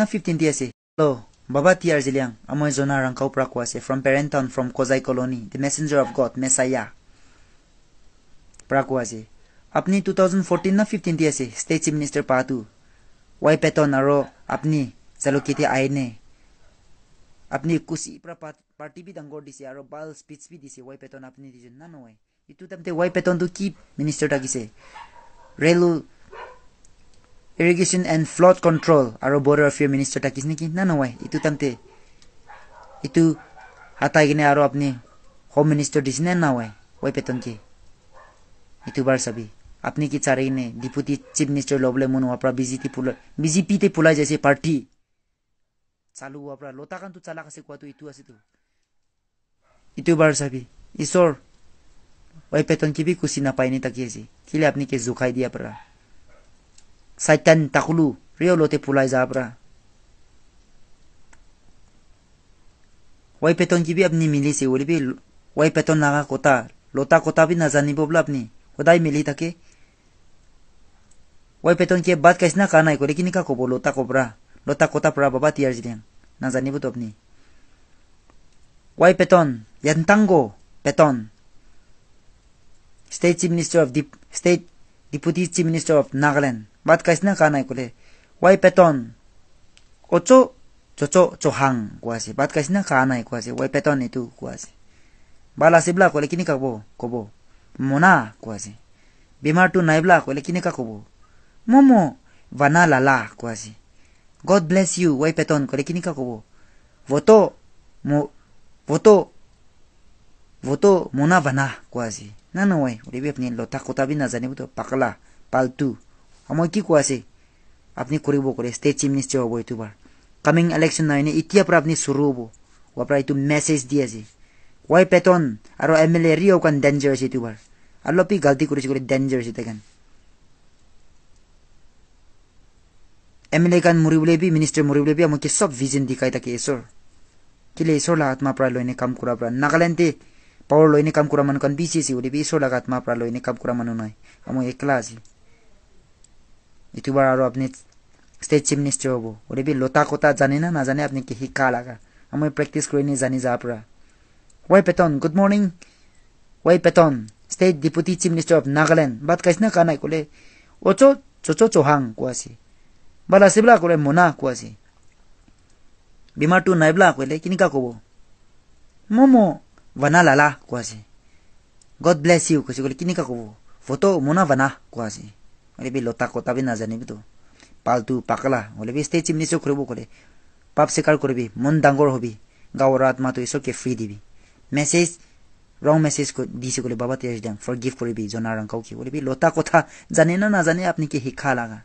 na 15 ti ase lo baba ti ar jiliang amoy zona rang kau pra ko ase from parenton from kozai colony the messenger of god messiah pra ko ase apni 2014 na 15 ti ase state chief minister patu wai peton aro apni jalokiti aine apni kusi pra party bi dangor dise aro bal speech bi dise wai peton apni dise na no itu tamte wai peton tu ki minister takise relu irrigation and flood control আৰু border affairs minister থাকিছে নেকি না নহয় এইটো তাতে এইটো হাতাই কিনে আৰু আপুনি হোম মিনিষ্টাৰ দিছে নে নাই ৱাই পেতন কি এইটো বাৰ চাবি আপুনি কি চাৰি কিনে ডিপুটি চিফ মিনিষ্টাৰ ল'বলৈ মন হোৱাৰ পৰা বিজেপি পোলাই বিজেপিতে পোলাই যাইছে পাৰ্টি চালু হোৱাৰ পৰা লতাকানটো চালাক আছে কোৱাটো এইটো আছেতো ইটো বাৰ চাবি ঈশ্বৰ ৱাই পেতন কিবি কুচি নাপায় নে তাকি আছে কেলে আপুনি কি জোখাই দিয়াৰ পৰা ไซตันตะคุลูเรียวโลเทปูไลซาบราวัยเปตันกิบีอับนีมิลิสิโอลิบีวัยเปตันนากาโคตาโลตาโคตาบินาซานิบอบลับนีโคดายมิลิตะเกวัยเปตันเกบัตเคสนาคานายโคเรกินิกาโคโบโลตาโคบราโลตาโคตาปราบาบาติอาร์จิเลียงนาซานิบุตบนีวัยเปตันยันตังโกเปตันสเตทชีมินิสเตอร์ออฟดิสเตทดิปูตี้ชีมินิสเตอร์ออฟนากาแลนด์ Patton state chief minister of deep state deputy chief minister of Nagaland বাদ কাইছিনা কা নাই ক'লে ৱাই পেটন অচ' চচ' চহাং কোৱা আছে বাদ কাইছিনা কা নাই কোৱা আছে ৱাই পেটন এইটো কোৱা আছে বাল আছে বোলা ক'লে কিনিকা ক'ব ক'ব মনা কোৱা আছে বেমাৰটো নাই বোলা ক'লে কেনেকুৱা ক'ব মম' বানা লালা কোৱা আছে গড নহয় বি মই কি কোৱা আছে? আপুনি কৰিব কৰে ষ্টেট চিফ মিনিষ্টাৰ হ'ব এইটো বাৰ কামিং ইলেকশ্যন নাই নে এতিয়াৰ পৰা আপুনি চুৰু হ'ব। হোৱাৰ পৰা এইটো মেছেজ দি আছে। ৱাই পেটন আৰু এম এল এ ৰিঅ' কান ডেঞ্জাৰ আছে এইটো বাৰ অলপি গাল্টি কৰিছে কৰি ডেঞ্জাৰ আছে তেখেন এম এল এ কান মৰিবলৈ বি মিনিষ্টাৰ মৰিবলৈ বি আমাক চব ভিজন দেখাই থাকে ঈশ্বৰ কেলে ঈশ্বৰ লাগ আত্মাৰ পৰা লৈনে কাম কৰাৰ পৰা? নাগালেণ্ডে পাৱাৰ লৈনে কাম কৰা মানুহ কান বিচি আছে বুলি ঈশ্বৰ লাগ আত্মাৰ পৰা লৈনে কাম কৰা মানুহ নাই আমাক একলা আছে। এইটো বাৰ আৰু আপুনি ষ্টেট চিফ মিনিষ্টাৰ হ'ব। ওলি বি লতা কটা জানে না নাজানে আপুনি কি শিকা লাগা আমি প্ৰেক্টিচ কৰি নি জানি যা পৰা। Y Patton good morning Y Patton state deputy chief minister of Nagaland. But কাইছিনা কা নাই ক'লে অচ' চচ' চহাং কোৱাছি বাট আছে বোলা ক'লে মোনা কোৱাছি বেমাৰটো নাই বোলা ক'লে কেনেকুৱা ক'ব? মম' বানা লালা কোৱাছি গড ব্লেছ ইউ কৈছে ক'লে কেনেকুৱা ক'ব? ফটো মোনা বি লতা কটা বি নাজানিবিতো পালটু পাকলা হ'লে বি ষ্টেট চিফ মিনিষ্টাৰ কৰিব ক'লে পাপ স্বীকাৰ কৰিবি মন ডাঙৰ হবি গাঁৱৰ আত্মাটো ঈশ্বৰকে ফ্ৰী দিবি মেছেজ ৰং মেছেজ দিছে ক'লে বাবা তেজ দিয়াং ফৰ গিফ্ট কৰিবি জনা ৰং কাউকি কৰিবি লতা কথা জানে না নাজানে আপুনি কি শিক্ষা লাগা